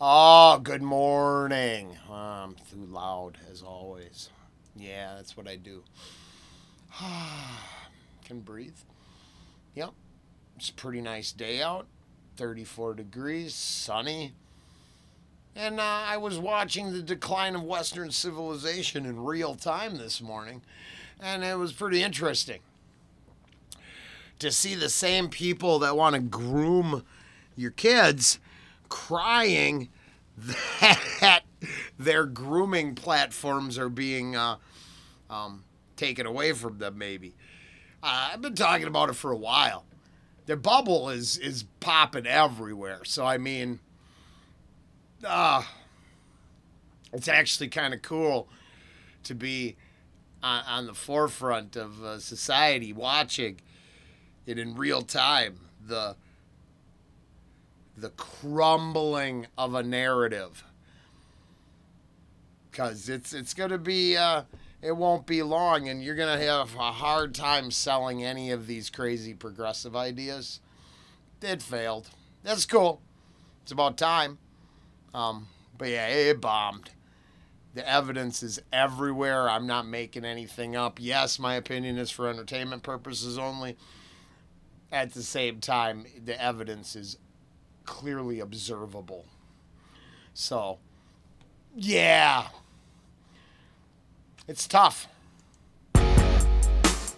Oh, good morning. I'm too loud as always. Yeah, that's what I do. Can breathe. Yep. It's a pretty nice day out. 34 degrees, sunny. And uh, I was watching the decline of Western civilization in real time this morning, and it was pretty interesting to see the same people that want to groom your kids crying that their grooming platforms are being uh, um, taken away from them. Maybe uh, I've been talking about it for a while. Their bubble is is popping everywhere. So I mean, uh, it's actually kind of cool to be on, on the forefront of uh, society, watching it in real time. The the crumbling of a narrative. Because it's it's going to be uh, it won't be long and you're going to have a hard time selling any of these crazy progressive ideas. It failed. That's cool. It's about time. Um, but yeah it bombed. The evidence is everywhere. I'm not making anything up. Yes my opinion is for entertainment purposes only. At the same time the evidence is clearly observable. So, yeah. It's tough.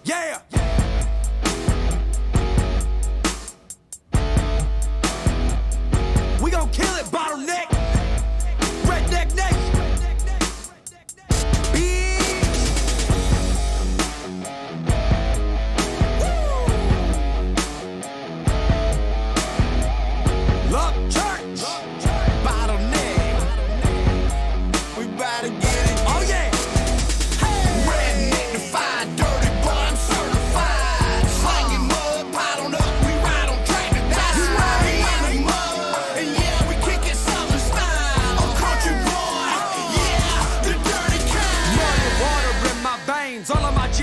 Yeah. We gon' kill it, bottleneck.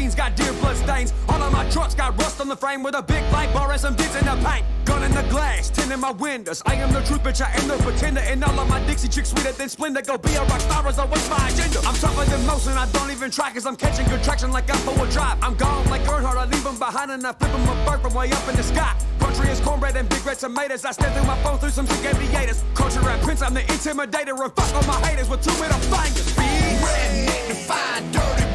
Jeans got deer blood stains. All of my trucks got rust on the frame with a big light bar and some dents in the paint. Gun in the glass, tinting my windows. I am the truth, bitch. I am the pretender. And all of my Dixie chicks sweeter than Splendor. Go be a rock star I waste my agenda. I'm tougher than most, and I don't even try, cause I'm catching good traction like I'm forward drive. I'm gone like Earnhardt. I leave them behind, and I flip them a bird from way up in the sky. Country is cornbread and big red tomatoes. I step through my phone through some sick aviators. Culture rap prince, I'm the intimidator. And fuck all my haters with two middle fingers. Bitch. Redneck defined, dirty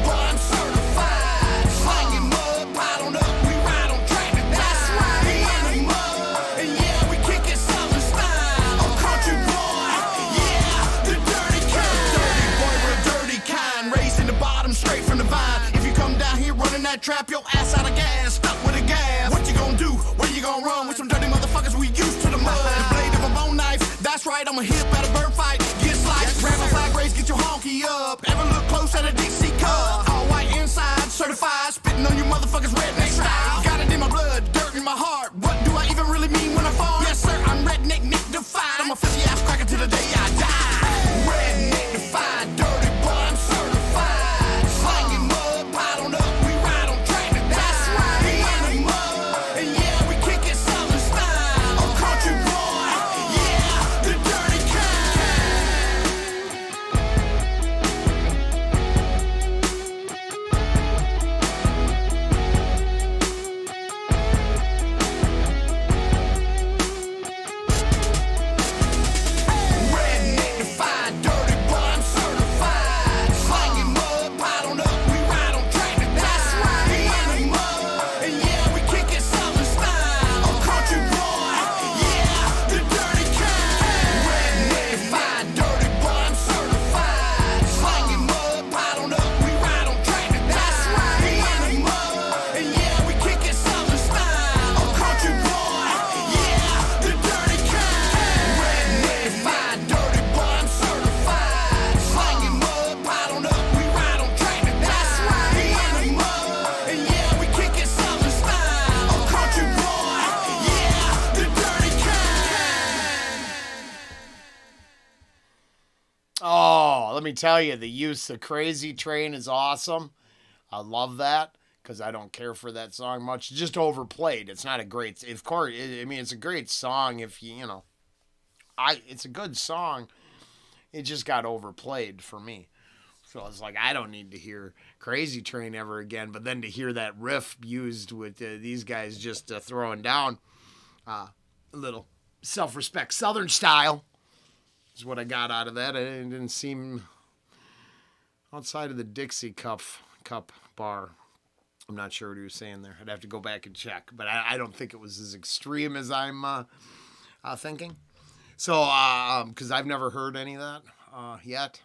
trap, your ass out of gas, stuck with a gas. What you gonna do? Where you gonna run with some dirty motherfuckers? We used to the mud. The blade of a bone knife. That's right, I'm a hip at a bird fight. Get sliced, grab a flag raise, get your honky up. Ever look close at a Dixie let me tell you, the use of Crazy Train is awesome. I love that because I don't care for that song much. It's just overplayed. It's not a great, of course, I mean, it's a great song if you, you know, I it's a good song. It just got overplayed for me. So I was like, I don't need to hear Crazy Train ever again. But then to hear that riff used with uh, these guys just uh, throwing down uh, a little self respect Southern style is what I got out of that. It didn't seem outside of the Dixie Cup Cup bar. I'm not sure what he was saying there. I'd have to go back and check, but I, I don't think it was as extreme as I'm uh, uh, thinking. So, because I've never heard any of that uh, yet,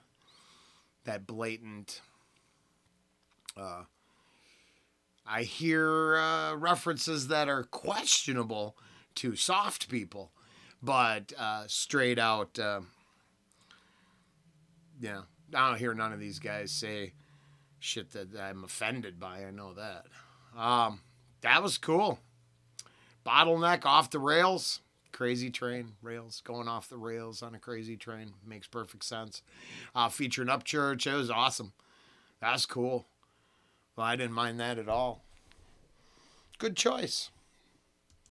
that blatant. Uh, I hear uh, references that are questionable to soft people, but uh, straight out, uh, yeah, I don't hear none of these guys say shit that I'm offended by. I know that. Um, that was cool. Bottleneck off the rails. Crazy train rails going off the rails on a crazy train makes perfect sense. Uh, featuring Upchurch, it was awesome. That's cool. Well, I didn't mind that at all. Good choice.